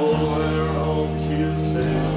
all our own to yourself.